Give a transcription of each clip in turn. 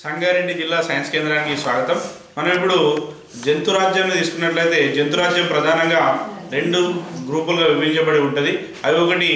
సంగారెడ్డి జిల్లా సైన్స్ కేంద్రానికి స్వాగతం. మనం ఇప్పుడు జంతురాజ్యాన్ని తీసుకున్నట్లయితే జంతు రాజ్యం ప్రధానంగా రెండు గ్రూపులుగా విభజించబడి ఉంటుంది. అవి ఒకటి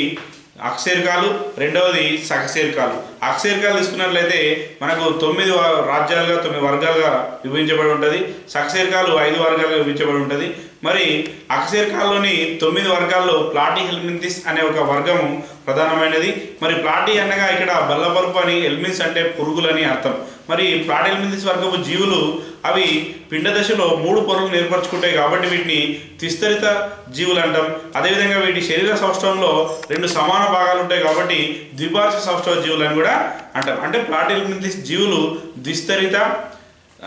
అక్షేరికాలు రెండవది సకశేర్కాలు అక్షేరికాలు తీసుకున్నట్లయితే మనకు తొమ్మిది రాజ్యాలుగా తొమ్మిది వర్గాలుగా విభజించబడి ఉంటుంది. సకశేర్కాలు ఐదు వర్గాలుగా విభజించబడి ఉంటుంది. మరి అక్షేర్కాల్లోని తొమ్మిది వర్గాల్లో ప్లాటీ హెల్మింతిస్ అనే ఒక వర్గము ప్రధానమైనది. మరి ప్లాటీ అనగా ఇక్కడ బల్లపరుపు అని ఎల్మిన్స్ అంటే పురుగులని అర్థం. మరి ప్లాటీ హెల్మింతిస్ వర్గపు జీవులు అవి పిండ దశలో మూడు పొరలు ఏర్పరచుకుంటాయి కాబట్టి వీటిని విస్తరిత జీవులు అంటాం. అదేవిధంగా వీటి శరీర సౌష్ఠవంలో రెండు సమాన భాగాలు ఉంటాయి కాబట్టి ద్విపార్శ్వ సౌష్ఠవ జీవులు అని కూడా అంటాం. అంటే ప్లాటీ హెల్మింతిస్ జీవులు ద్విస్తరిత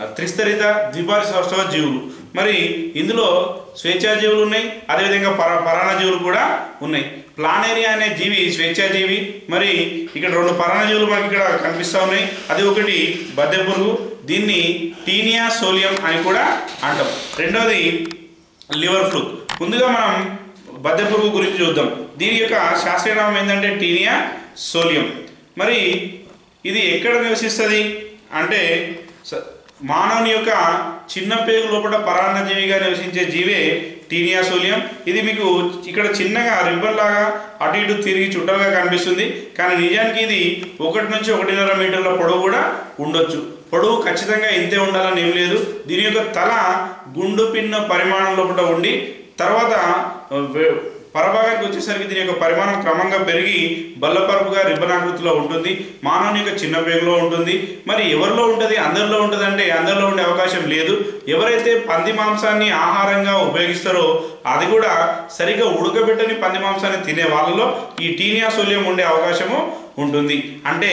త్రిస్తరిత ద్విపార్శ్వ జీవులు. మరి ఇందులో స్వేచ్ఛాజీవులు ఉన్నాయి అదేవిధంగా పర పరాణజీవులు కూడా ఉన్నాయి. ప్లానేరియా అనే జీవి స్వేచ్ఛాజీవి మరి ఇక్కడ రెండు పరాణజీవులు మనకి ఇక్కడ కనిపిస్తూ ఉన్నాయి. అది ఒకటి బద్దె పురుగు దీన్ని టీనియా సోలియం అని కూడా అంటాం. రెండవది లివర్ ఫ్లూ. ముందుగా మనం బద్దె పురుగు గురించి చూద్దాం. దీని యొక్క శాస్త్రీయనామం ఏంటంటే టీనియా సోలియం. మరి ఇది ఎక్కడ నివసిస్తుంది? అంటే స- మానవుని యొక్క చిన్న పేగు లోపల పరాన్నజీవిగా నివసించే జీవే టీనియా సోలియం ఇది మీకు ఇక్కడ చిన్నగా రిబ్బన్ లాగా అటు ఇటు తిరిగి చుట్టలుగా కనిపిస్తుంది. కానీ నిజానికి ఇది ఒకటి నుంచి ఒకటిన్నర మీటర్ల పొడవు కూడా ఉండొచ్చు. పొడవు ఖచ్చితంగా ఇంతే ఉండాలని ఏం లేదు. దీని యొక్క తల గుండు పిన్న పరిమాణం లోపల ఉండి తర్వాత పరభాగానికి వచ్చేసరికి దీని యొక్క పరిమాణం క్రమంగా పెరిగి బల్లపరుపుగా రిబ్బనాకృతిలో ఉంటుంది మానవుని యొక్క చిన్న పేగులో ఉంటుంది. మరి ఎవరిలో ఉంటుంది అందరిలో ఉంటుంది అంటే అందరిలో ఉండే అవకాశం లేదు. ఎవరైతే పంది మాంసాన్ని ఆహారంగా ఉపయోగిస్తారో అది కూడా సరిగ్గా ఉడకబెట్టని పంది మాంసాన్ని తినే వాళ్ళలో ఈ టీనియా సోలియం ఉండే అవకాశము ఉంటుంది. అంటే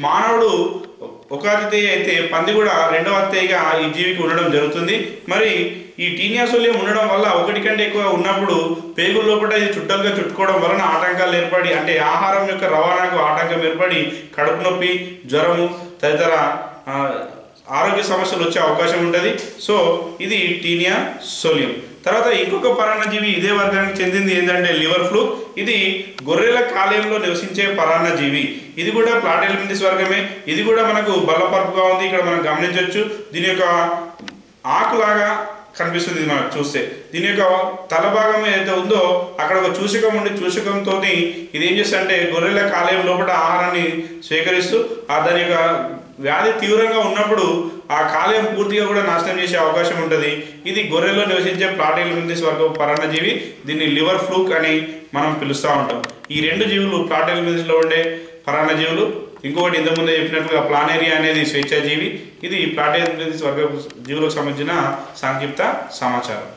మానవుడు ఒక అతిథేయ అయితే పంది కూడా రెండవ అతిథేయగా ఈ జీవికి ఉండడం జరుగుతుంది. మరి ఈ టీనియాసోలియం ఉండడం వల్ల ఒకటి కంటే ఎక్కువ ఉన్నప్పుడు పేగుల లోపల ఇది చుట్టలుగా చుట్టుకోవడం వలన ఆటంకాలు ఏర్పడి అంటే ఆహారం యొక్క రవాణాకు ఆటంకం ఏర్పడి కడుపు నొప్పి జ్వరము తదితర ఆరోగ్య సమస్యలు వచ్చే అవకాశం ఉంటుంది. సో ఇది టీనియా సోలియం తర్వాత ఇంకొక పరాన్నజీవి ఇదే వర్గానికి చెందింది ఏంటంటే లివర్ ఫ్లూ. ఇది గొర్రెల కాలేయంలో నివసించే పరాన్నజీవి. ఇది కూడా ప్లాటెలిమింటిస్ వర్గమే. ఇది కూడా మనకు బలపరుపుగా ఉంది. ఇక్కడ మనం గమనించవచ్చు. దీని యొక్క ఆకులాగా కనిపిస్తుంది ఇది మనకు చూస్తే. దీని యొక్క తల భాగం ఏదైతే ఉందో అక్కడ ఒక చూషకం ఉండి చూసికంతో ఇది ఏం చేస్తుందంటే గొర్రెల కాలేయం లోపల ఆహారాన్ని స్వీకరిస్తూ ఆ దాని యొక్క వ్యాధి తీవ్రంగా ఉన్నప్పుడు ఆ కాలేయం పూర్తిగా కూడా నాశనం చేసే అవకాశం ఉంటుంది. ఇది గొర్రెల్లో నివసించే ప్లాటెలిమింటిస్ వరకు పరాన్నజీవి దీన్ని లివర్ ఫ్లూక్ అని మనం పిలుస్తూ ఉంటాం. ఈ రెండు జీవులు ప్లాటెలిమింటిస్లో ఉండే పరాణజీవులు ఇంకొకటి ఇంతకుముందే చెప్పినట్లుగా ప్లానేరియా అనేది స్వేచ్ఛాజీవి. ఇది ప్లాటెలిమింటిస్ వర్గ జీవులకు సంబంధించిన సంక్షిప్త సమాచారం.